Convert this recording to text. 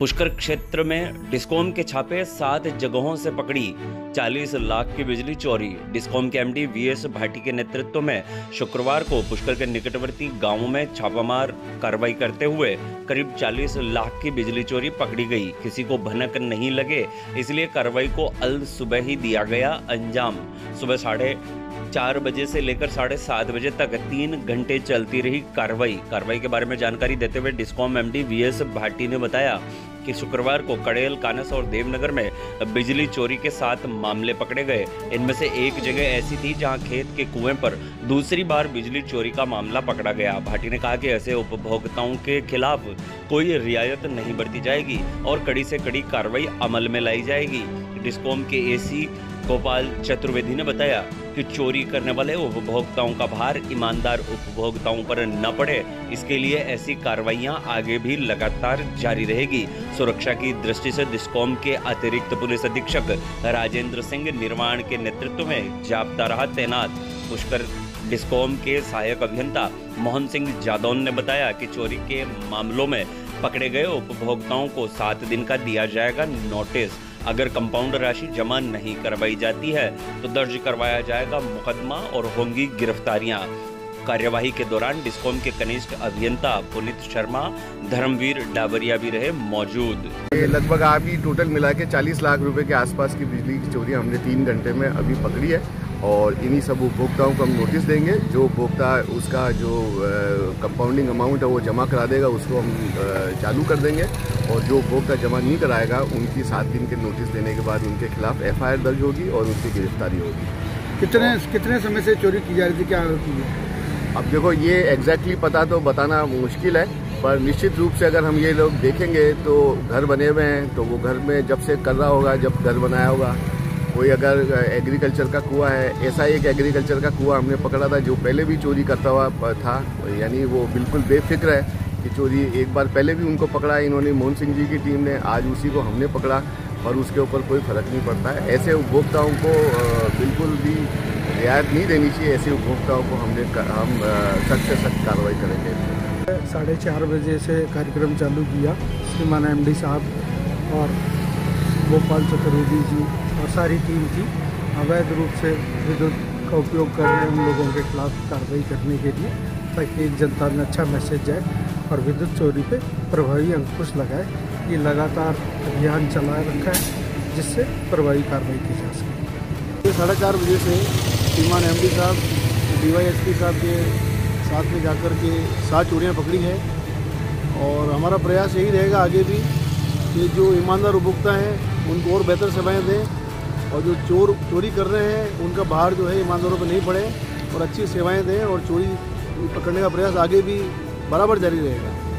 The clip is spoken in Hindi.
पुष्कर क्षेत्र में डिस्कॉम के छापे सात जगहों से पकड़ी। 40 लाख की बिजली चोरी। डिस्कॉम के एमडी वीएस भाटी के नेतृत्व में शुक्रवार को पुष्कर के निकटवर्ती गाँवों में छापामार कार्रवाई करते हुए करीब 40 लाख की बिजली चोरी पकड़ी गई। किसी को भनक नहीं लगे, इसलिए कार्रवाई को अल सुबह ही दिया गया अंजाम। सुबह साढ़े चार बजे से लेकर साढ़े सात बजे तक तीन घंटे चलती रही कार्रवाई। कार्रवाई के बारे में जानकारी देते हुए डिस्कॉम एमडी वीएस भाटी ने बताया कि शुक्रवार को कड़ेल, कानस और देवनगर में बिजली चोरी के सात मामले पकड़े गए। इनमें से एक जगह ऐसी थी जहाँ खेत के कुएँ पर दूसरी बार बिजली चोरी का मामला पकड़ा गया। भाटी ने कहा कि ऐसे उपभोक्ताओं के खिलाफ कोई रियायत नहीं बरती जाएगी और कड़ी से कड़ी कार्रवाई अमल में लाई जाएगी। डिस्कॉम के एसी गोपाल चतुर्वेदी ने बताया कि चोरी करने वाले उपभोक्ताओं का भार ईमानदार उपभोक्ताओं पर न पड़े। इसके लिए ऐसी कार्रवाइयाँ आगे भी लगातार जारी रहेगी। सुरक्षा की दृष्टि से डिस्कॉम के अतिरिक्त पुलिस अधीक्षक राजेंद्र सिंह निर्माण के नेतृत्व में जाप्ता रहा तैनात। पुष्कर डिस्कॉम के सहायक अभियंता मोहन सिंह जादौन ने बताया कि चोरी के मामलों में पकड़े गए उपभोक्ताओं को सात दिन का दिया जाएगा नोटिस। अगर कंपाउंड राशि जमा नहीं करवाई जाती है तो दर्ज करवाया जाएगा मुकदमा और होंगी गिरफ्तारियाँ। कार्यवाही के दौरान डिस्कॉम के कनिष्ठ अभियंता पुनित शर्मा, धर्मवीर डाबरिया भी रहे मौजूद। लगभग अभी टोटल मिला के 40 लाख रुपए के आसपास की बिजली की चोरी हमने तीन घंटे में अभी पकड़ी है। और इन्हीं सब उपभोक्ताओं को हम नोटिस देंगे। जो उपभोक्ता उसका जो कंपाउंडिंग अमाउंट है वो जमा करा देगा उसको हम चालू कर देंगे। और जो उपभोक्ता जमा नहीं कराएगा उनकी सात दिन के नोटिस देने के बाद उनके खिलाफ एफआईआर दर्ज होगी और उनकी गिरफ्तारी होगी। कितने कितने समय से चोरी की जा रही थी? क्या है अब देखो ये एग्जैक्टली पता तो बताना मुश्किल है पर निश्चित रूप से अगर हम ये लोग देखेंगे तो घर बने हुए हैं तो वो घर में जब से कर रहा होगा जब घर बनाया होगा कोई अगर एग्रीकल्चर का कुआ है, ऐसा एक एग्रीकल्चर का कुआ हमने पकड़ा था जो पहले भी चोरी करता हुआ था। यानी वो बिल्कुल बेफिक्र है कि चोरी एक बार पहले भी उनको पकड़ा इन्होंने। मोहन सिंह जी की टीम ने आज उसी को हमने पकड़ा और उसके ऊपर कोई फ़र्क नहीं पड़ता है। ऐसे उपभोक्ताओं को बिल्कुल भी रियायत नहीं देनी चाहिए। ऐसे उपभोक्ताओं को हमने हम सख्त से सख्त कार्रवाई करेंगे साढ़े चार बजे से कार्यक्रम चालू किया श्रीमान एम साहब और गोपाल चतुर्वेदी जी। और सारी टीम थी। अवैध रूप से विद्युत का उपयोग कर रहे उन लोगों के खिलाफ कार्रवाई करने के लिए, ताकि जनता में अच्छा मैसेज जाए और विद्युत चोरी पे प्रभावी अंकुश लगाए। ये लगातार अभियान चला रखा है, जिससे प्रभावी कार्रवाई की जा सके। साढ़े चार बजे से श्रीमान एम साहब डीवाईएसपी साहब के साथ में जाकर के सात चोरियाँ पकड़ी है। और हमारा प्रयास यही रहेगा आगे भी कि जो ईमानदार उपभोक्ता हैं, उनको और बेहतर सेवाएँ दें। और जो चोर, चोरी कर रहे हैं, उनका बाहर जो है ईमानदारों पर नहीं पड़े और अच्छी सेवाएँ दें और चोरी पकड़ने का प्रयास आगे भी बराबर जारी रहेगा।